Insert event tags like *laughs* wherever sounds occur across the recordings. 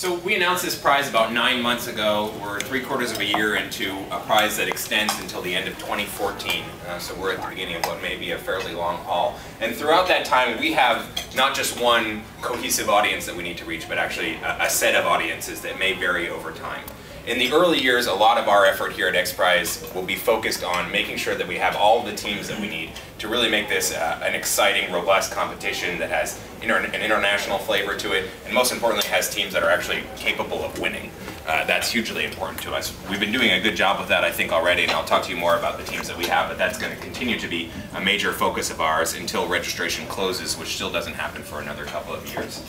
So we announced this prize about nine months ago. We're three quarters of a year into a prize that extends until the end of 2014. Uh, so we're at the beginning of what may be a fairly long haul. And throughout that time, we have not just one cohesive audience that we need to reach, but actually a, a set of audiences that may vary over time. In the early years, a lot of our effort here at X Prize will be focused on making sure that we have all the teams that we need to really make this uh, an exciting, robust competition that has inter an international flavor to it, and most importantly, has teams that are actually capable of winning. Uh, that's hugely important to us. We've been doing a good job with that, I think, already, and I'll talk to you more about the teams that we have, but that's going to continue to be a major focus of ours until registration closes, which still doesn't happen for another couple of years.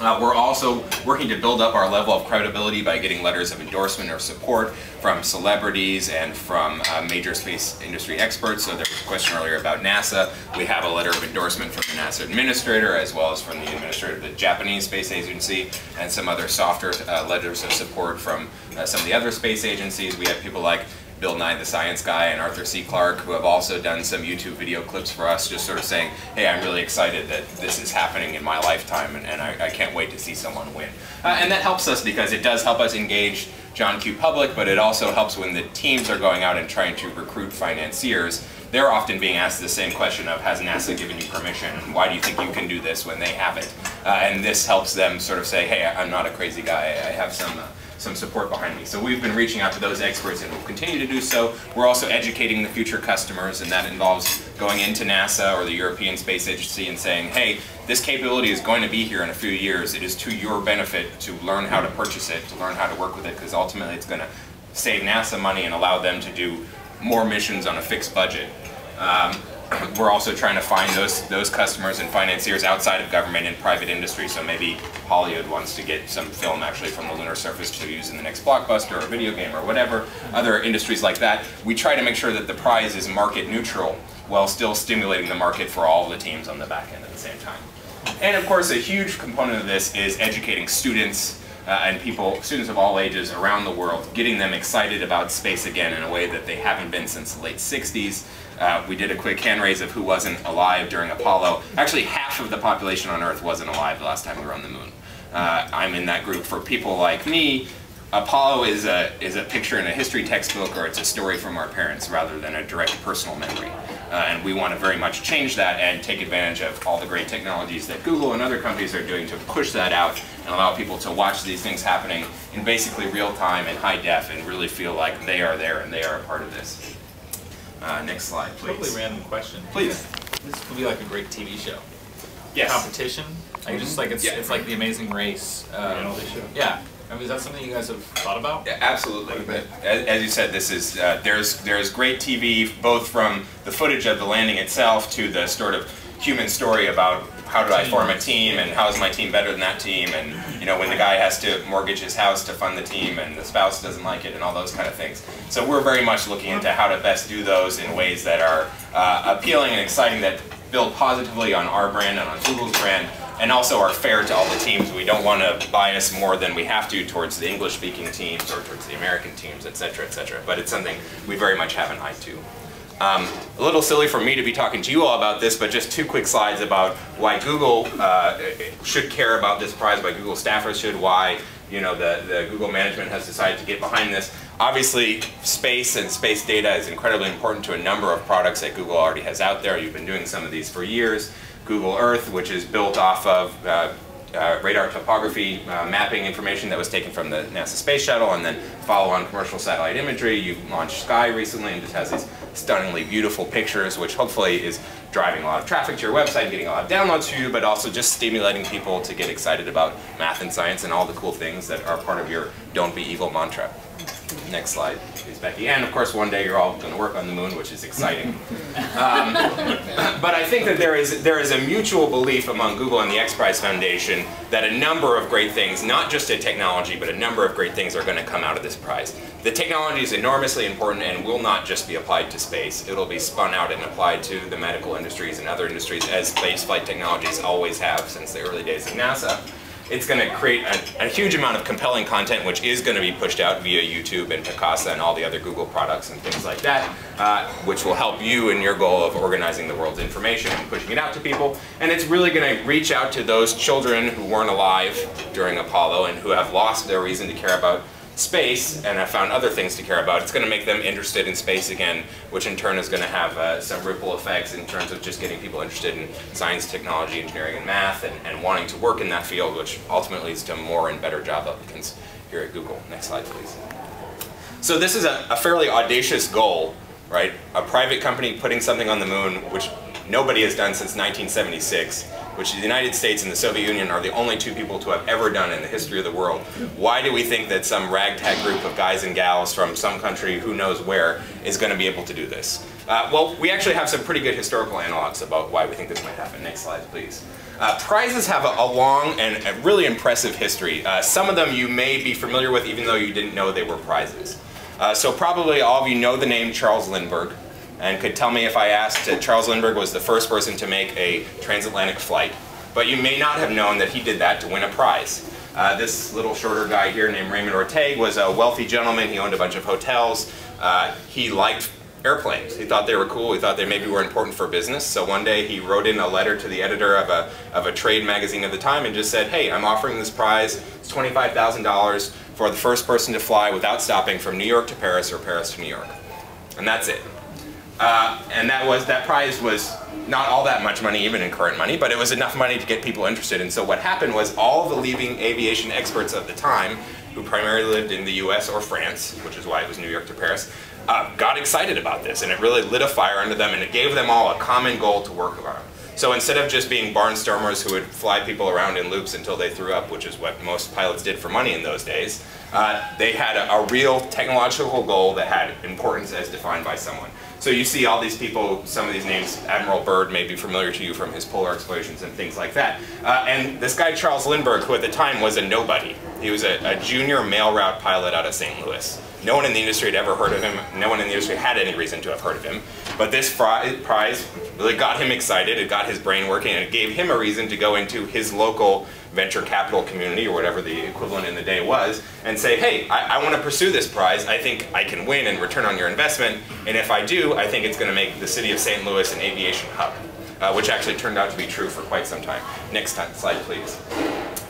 Uh, we're also working to build up our level of credibility by getting letters of endorsement or support from celebrities and from uh, major space industry experts. So there was a question earlier about NASA. We have a letter of endorsement from the NASA administrator as well as from the administrator of the Japanese Space Agency and some other softer uh, letters of support from uh, some of the other space agencies. We have people like Bill Nye the Science Guy and Arthur C. Clarke, who have also done some YouTube video clips for us, just sort of saying, hey, I'm really excited that this is happening in my lifetime, and, and I, I, can't wait to see someone win. Uh, and that helps us because it does help us engage John Q. Public, but it also helps when the teams are going out and trying to recruit financiers. They're often being asked the same question of, has NASA given you permission? Why do you think you can do this when they haven't? Uh, and this helps them sort of say, hey, I'm not a crazy guy, I have some uh, some support behind me. So we've been reaching out to those experts and we'll continue to do so. We're also educating the future customers and that involves going into NASA or the European Space Agency and saying, hey, this capability is going to be here in a few years. It is to your benefit to learn how to purchase it, to learn how to work with it, because ultimately it's going to save NASA money and allow them to do more missions on a fixed budget. Um, we're also trying to find those those customers and financiers outside of government and private industry. So maybe Hollywood wants to get some film actually from the lunar surface to use in the next blockbuster or video game or whatever. Other industries like that. We try to make sure that the prize is market neutral while still stimulating the market for all the teams on the back end at the same time. And of course, a huge component of this is educating students uh, and people, students of all ages around the world, getting them excited about space again in a way that they haven't been since the late 60s. Uh, we did a quick hand raise of who wasn't alive during Apollo. Actually, half of the population on Earth wasn't alive the last time we were on the moon. Uh, I'm in that group. For people like me, Apollo is a, is a picture in a history textbook or it's a story from our parents rather than a direct personal memory. Uh, and we want to very much change that and take advantage of all the great technologies that Google and other companies are doing to push that out and allow people to watch these things happening in basically real time and high def and really feel like they are there and they are a part of this. Uh, next slide, please. Totally random question. Please. This would be like a great TV show. Yes. Competition. Like just like it's Yeah. it's like the Amazing Race. Um, yeah. I mean, is that something you guys have thought about? Yeah, absolutely. As, as you said, this is uh, there's there's great TV both from the footage of the landing itself to the sort of human story about how did I form a team and how is my team better than that team and you know when the guy has to mortgage his house to fund the team and the spouse doesn't like it and all those kind of things. So we're very much looking into how to best do those in ways that are uh, appealing and exciting that build positively on our brand and on Google's brand and also are fair to all the teams. We don't want to bias more than we have to towards the English-speaking teams or towards the American teams, et cetera, et cetera. But it's something we very much have an eye to. Um, a little silly for me to be talking to you all about this, but just two quick slides about why Google uh, should care about this prize, why Google staffers should, why you know the, the Google management has decided to get behind this. Obviously, space and space data is incredibly important to a number of products that Google already has out there. You've been doing some of these for years. Google Earth, which is built off of uh, uh, radar topography uh, mapping information that was taken from the NASA Space Shuttle and then follow on commercial satellite imagery. You've launched Sky recently and just has these stunningly beautiful pictures, which hopefully is driving a lot of traffic to your website, getting a lot of downloads to you, but also just stimulating people to get excited about math and science and all the cool things that are part of your don't be evil mantra. Next slide, please, Becky. And of course, one day you're all going to work on the moon, which is exciting. *laughs* um, but I think that there is, there is a mutual belief among Google and the X Prize Foundation that a number of great things, not just a technology, but a number of great things are going to come out of this prize. The technology is enormously important and will not just be applied to space. It'll be spun out and applied to the medical industries and other industries as spaceflight technologies always have since the early days of NASA. It's going to create a, a, huge amount of compelling content which is going to be pushed out via YouTube and Picasa and all the other Google products and things like that, uh, which will help you in your goal of organizing the world's information and pushing it out to people. And it's really going to reach out to those children who weren't alive during Apollo and who have lost their reason to care about space and have found other things to care about, it's going to make them interested in space again, which in turn is going to have uh, some ripple effects in terms of just getting people interested in science, technology, engineering, and math, and, and wanting to work in that field, which ultimately leads to more and better job applicants here at Google. Next slide, please. So this is a, a fairly audacious goal, right? A private company putting something on the moon, which nobody has done since 1976, which the United States and the Soviet Union are the only two people to have ever done in the history of the world. Why do we think that some ragtag group of guys and gals from some country, who knows where, is going to be able to do this? Uh, well, we actually have some pretty good historical analogs about why we think this might happen. Next slide, please. Uh, prizes have a, a, long and a really impressive history. Uh, some of them you may be familiar with even though you didn't know they were prizes. Uh, so probably all of you know the name Charles Lindbergh and could tell me if I asked that Charles Lindbergh was the first person to make a transatlantic flight. But you may not have known that he did that to win a prize. Uh, this little shorter guy here named Raymond Orteig was a wealthy gentleman. He owned a bunch of hotels. Uh, he liked airplanes. He thought they were cool. He thought they maybe were important for business. So one day he wrote in a letter to the editor of a, of a trade magazine at the time and just said, hey, I'm offering this prize. It's $25,000 for the first person to fly without stopping from New York to Paris or Paris to New York. And that's it. Uh, and that was that prize was not all that much money, even in current money, but it was enough money to get people interested. And so what happened was all the leading aviation experts of the time, who primarily lived in the U.S. or France, which is why it was New York to Paris, uh, got excited about this, and it really lit a fire under them, and it gave them all a common goal to work on. So instead of just being barnstormers who would fly people around in loops until they threw up, which is what most pilots did for money in those days, uh, they had a, a real technological goal that had importance as defined by someone. So you see all these people, some of these names, Admiral Byrd may be familiar to you from his polar explorations and things like that. Uh, and this guy Charles Lindbergh, who at the time was a nobody, he was a, a junior mail route pilot out of St. Louis. No one in the industry had ever heard of him. No one in the industry had any reason to have heard of him. But this prize really got him excited. It got his brain working, and it gave him a reason to go into his local venture capital community, or whatever the equivalent in the day was, and say, hey, I, I want to pursue this prize. I think I can win and return on your investment. And if I do, I think it's going to make the city of St. Louis an aviation hub, uh, which actually turned out to be true for quite some time. Next time, slide, please.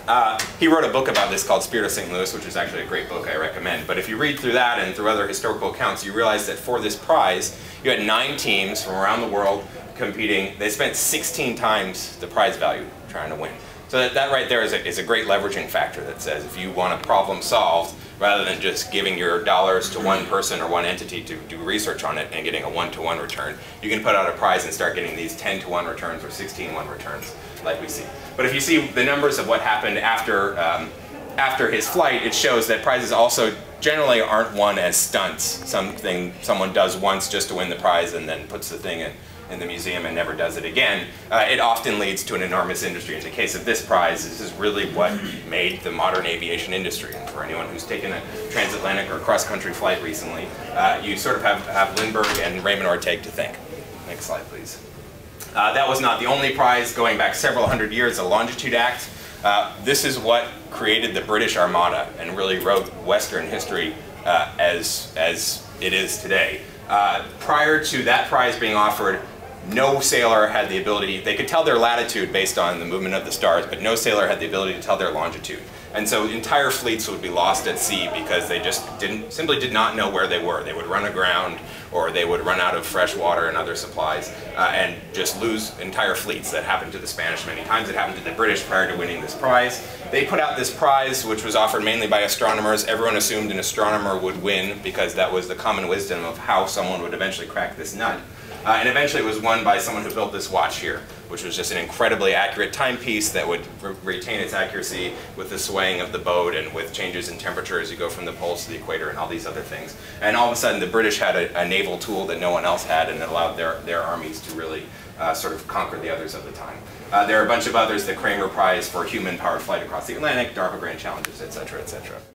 Uh, he wrote a book about this called Spirit of St. Louis, which is actually a great book I recommend. But if you read through that and through other historical accounts, you realize that for this prize, you had nine teams from around the world competing. They spent 16 times the prize value trying to win. So that, that right there is a, is a great leveraging factor that says if you want a problem solved, rather than just giving your dollars to one person or one entity to do research on it and getting a one-to-one -one return, you can put out a prize and start getting these 10 to 1 returns or 16-to-one returns like we see. But if you see the numbers of what happened after, um, after his flight, it shows that prizes also generally aren't won as stunts. Something someone does once just to win the prize and then puts the thing in in the museum and never does it again, uh, it often leads to an enormous industry. In the case of this prize, this is really what made the modern aviation industry. And for anyone who's taken a transatlantic or cross-country flight recently, uh, you sort of have, have Lindbergh and Raymond Orteig to thank. Next slide, please. Uh, that was not the only prize going back several hundred years, the Longitude Act. Uh, this is what created the British Armada and really wrote Western history uh, as, as it is today. Uh, prior to that prize being offered, no sailor had the ability, they could tell their latitude based on the movement of the stars, but no sailor had the ability to tell their longitude. And so entire fleets would be lost at sea because they just didn't, simply did not know where they were. They would run aground or they would run out of fresh water and other supplies uh, and just lose entire fleets. That happened to the Spanish many times. It happened to the British prior to winning this prize. They put out this prize, which was offered mainly by astronomers. Everyone assumed an astronomer would win because that was the common wisdom of how someone would eventually crack this nut. Uh, and eventually it was won by someone who built this watch here, which was just an incredibly accurate timepiece that would re retain its accuracy with the swaying of the boat and with changes in temperature as you go from the poles to the equator and all these other things. And all of a sudden the British had a, a naval tool that no one else had and it allowed their, their armies to really uh, sort of conquer the others of the time. Uh, there are a bunch of others, the Kremer Prize for human-powered flight across the Atlantic, DARPA Grand Challenges, et cetera, et etc.